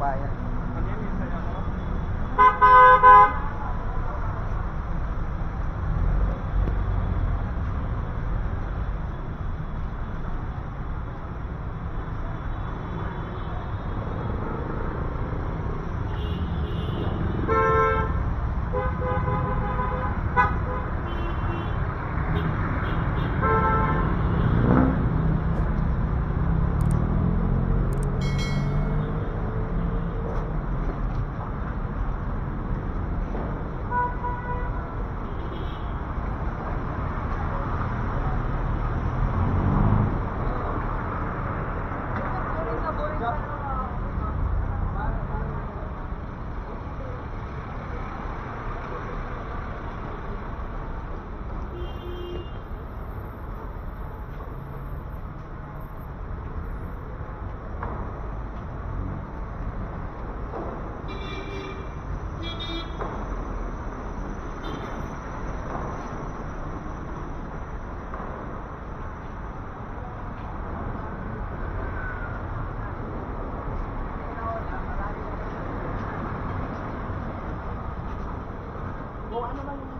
Hanap ako ng bayan.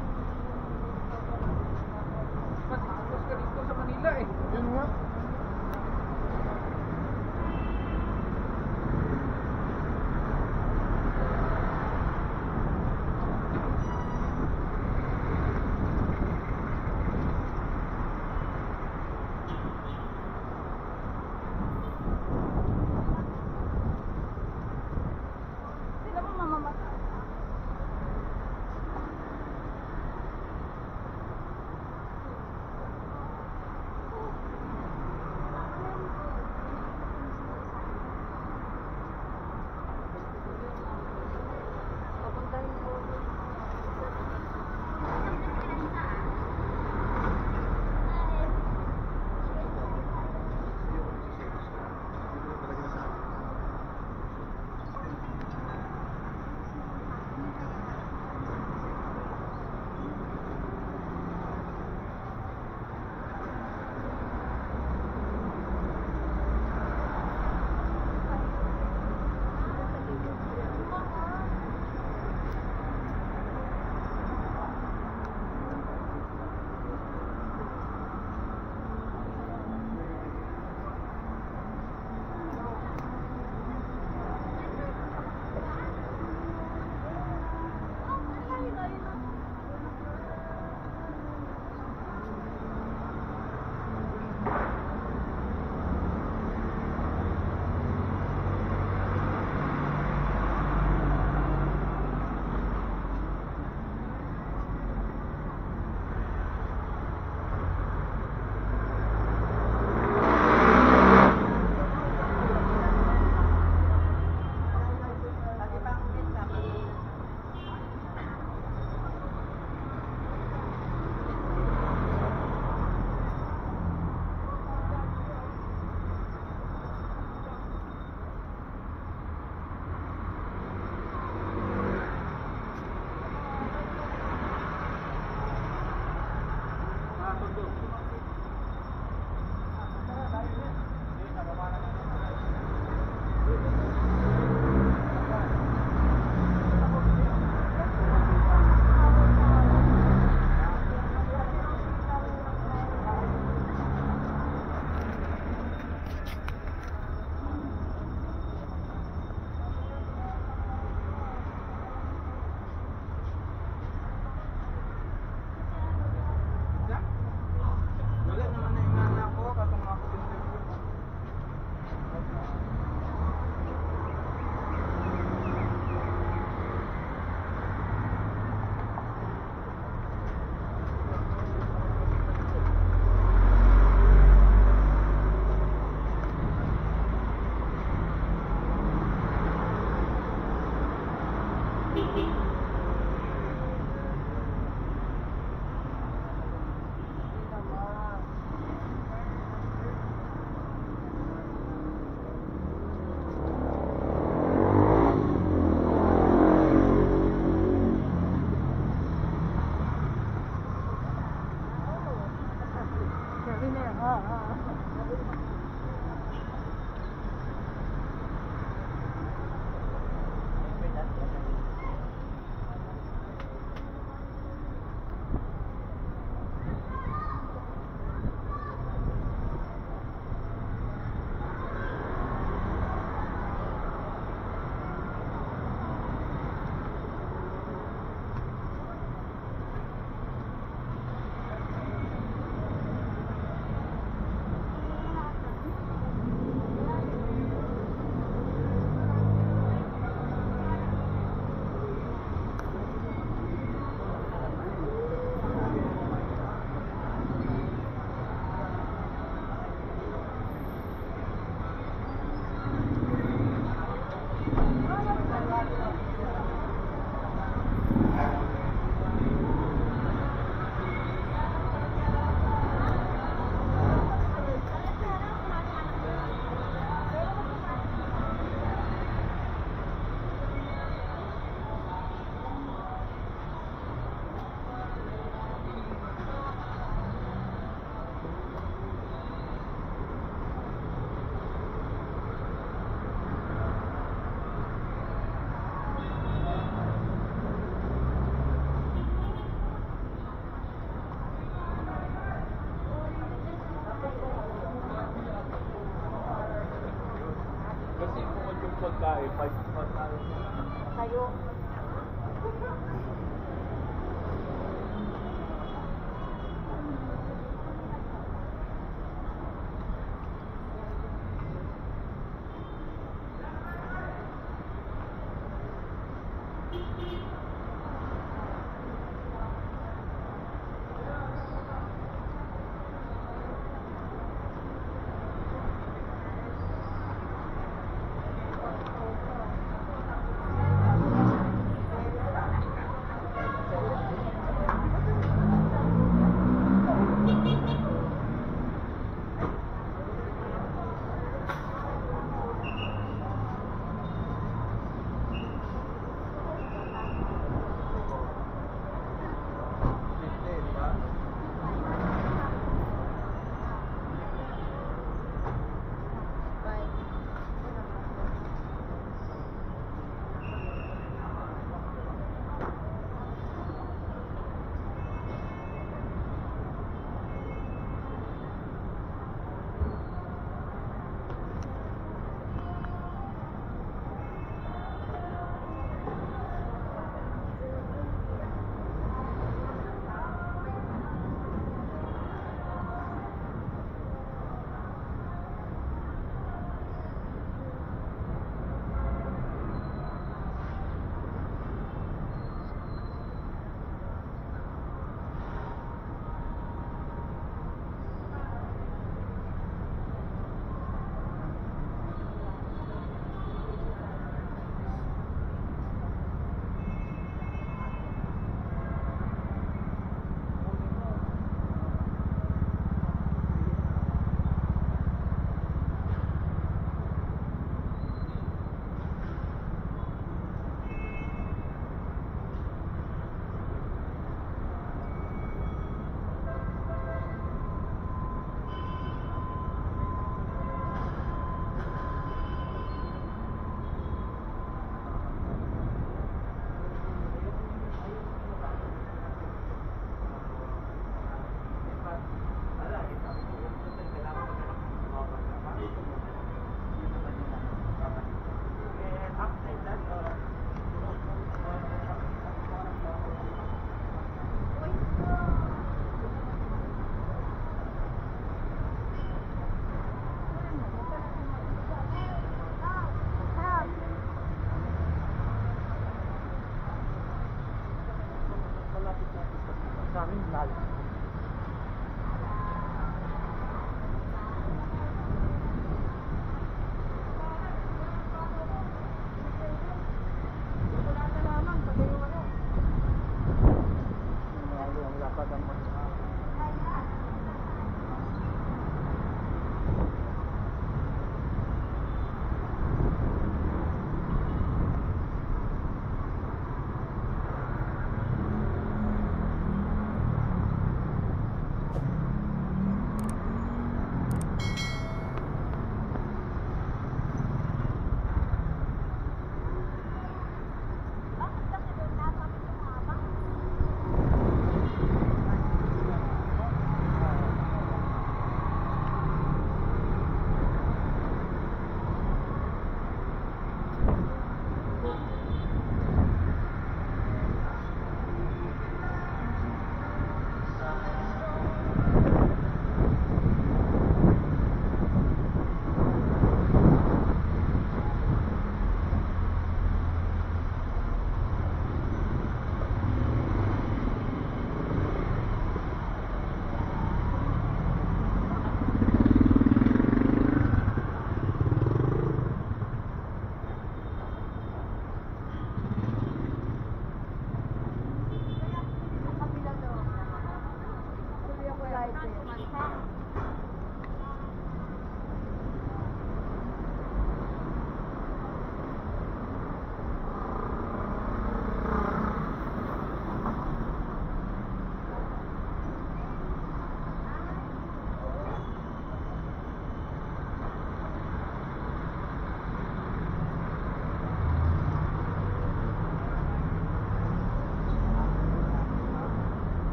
Lalo ang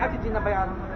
Ate na Baiano. Né?